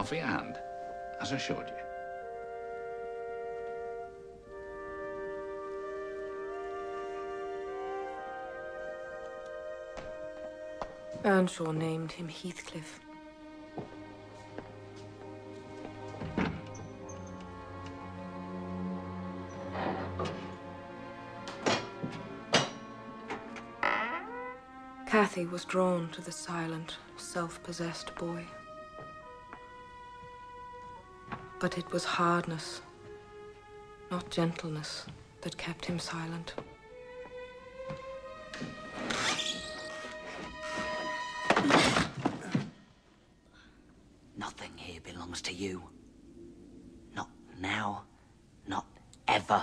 Offer your hand, as I showed you. Earnshaw named him Heathcliff. Cathy was drawn to the silent, self-possessed boy. But it was hardness, not gentleness, that kept him silent. Nothing here belongs to you. Not now. Not ever.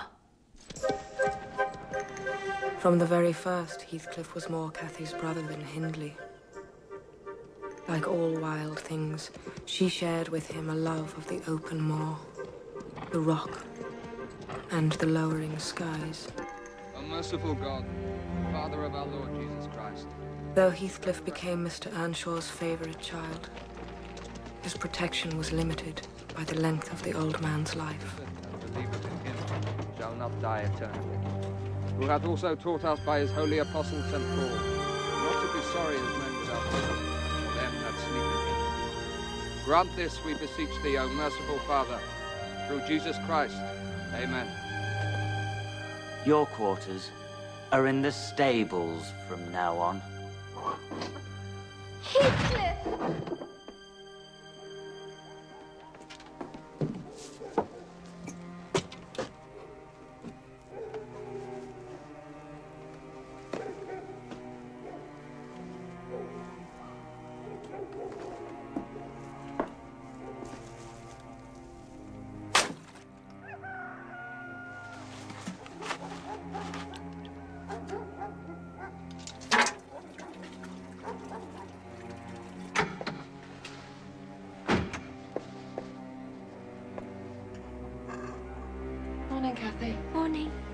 From the very first, Heathcliff was more Cathy's brother than Hindley. Like all wild things, she shared with him a love of the open moor, the rock, and the lowering skies. O merciful God, Father of our Lord Jesus Christ, Though Heathcliff became Mr. Earnshaw's favorite child, his protection was limited by the length of the old man's life. and believeth in him shall not die eternally. Who hath also taught us by his holy apostle St. Paul, not to be sorry as men without hope, Grant this, we beseech thee, O merciful Father, through Jesus Christ. Amen. Your quarters are in the stables from now on. Heathcliff! Cathy. Morning.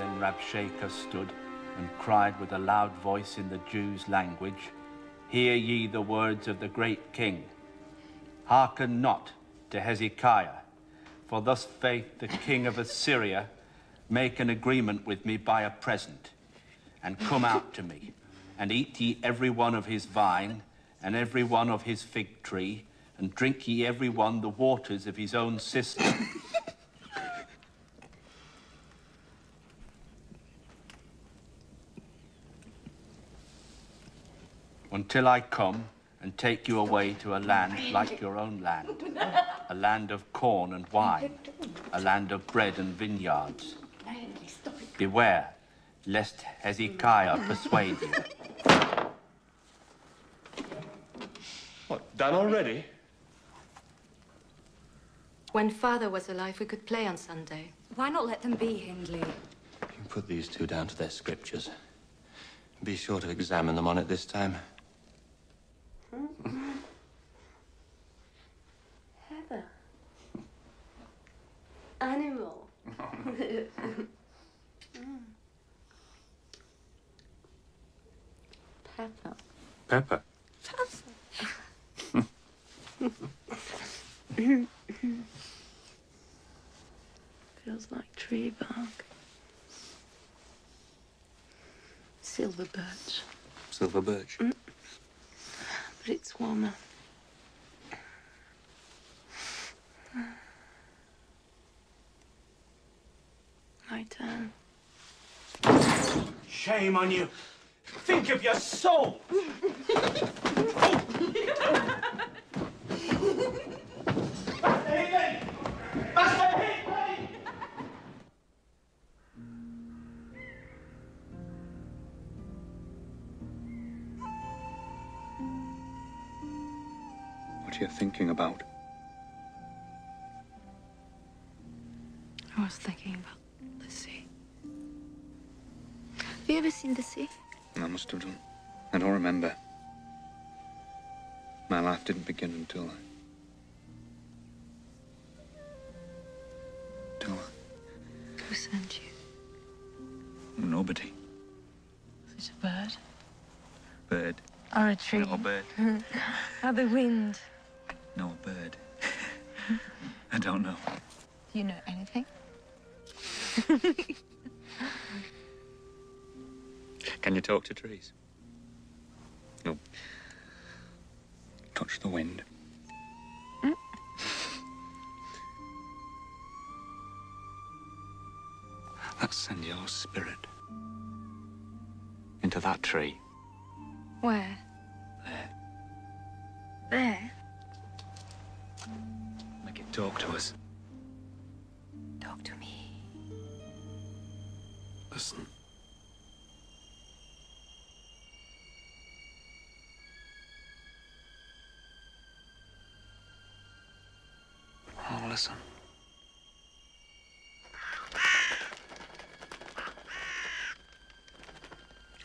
Then Rabshakeh stood and cried with a loud voice in the Jews' language, Hear ye the words of the great king. Hearken not to Hezekiah, for thus faith the king of Assyria make an agreement with me by a present, and come out to me, and eat ye every one of his vine, and every one of his fig tree, and drink ye every one the waters of his own cistern. Until I come and take you away to a land like your own land, a land of corn and wine, a land of bread and vineyards. Beware, lest Hezekiah persuade you. What, done already? When father was alive, we could play on Sunday. Why not let them be, Hindley? You put these two down to their scriptures. Be sure to examine them on it this time. Pepper. Feels like tree bark. Silver birch. Silver birch. Mm. But it's warmer. My turn. Shame on you. Think of your soul. what are you thinking about? I was thinking about the sea. Have you ever seen the sea? I must have done. I don't remember. My life didn't begin until I. Till I. Who sent you? Nobody. Is it a bird? Bird. Or a tree? No bird. or the wind? No bird. I don't know. Do you know anything? Can you talk to trees? No. Touch the wind. Mm. Let's send your spirit into that tree. Where? Listen.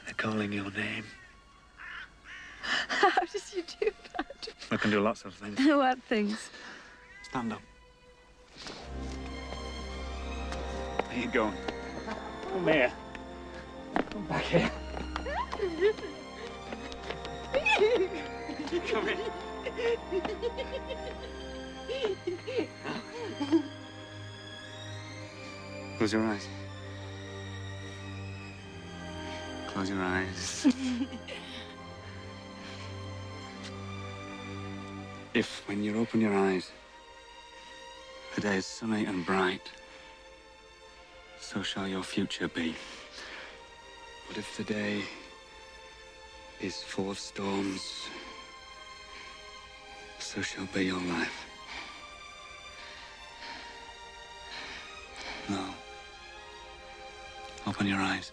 They're calling your name. How did you do that? I can do lots of things. what things? Stand up. Where you going? Come here. Come back here. Come here. Close your eyes. Close your eyes. if, when you open your eyes, the day is sunny and bright, so shall your future be. But if the day is full of storms, so shall be your life. No. Open your eyes.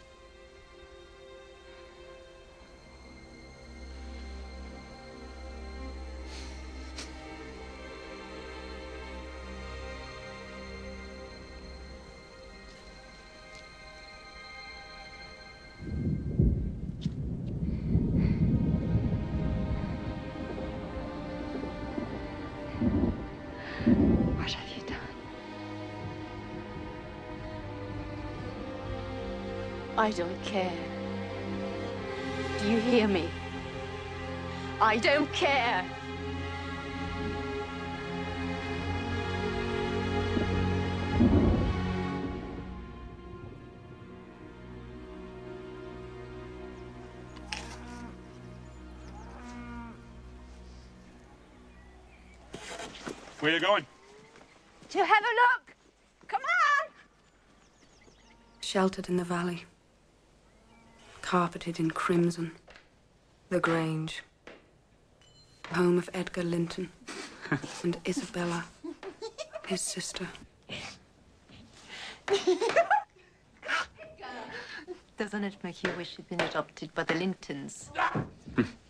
I don't care. Do you hear me? I don't care. Where you going? To have a look! Come on! Sheltered in the valley. Carpeted in crimson. The Grange. Home of Edgar Linton and Isabella, his sister. Doesn't it make you wish you'd been adopted by the Lintons?